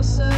closer